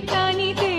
টানিতে